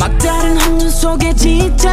막다른 환경 속에 지쳐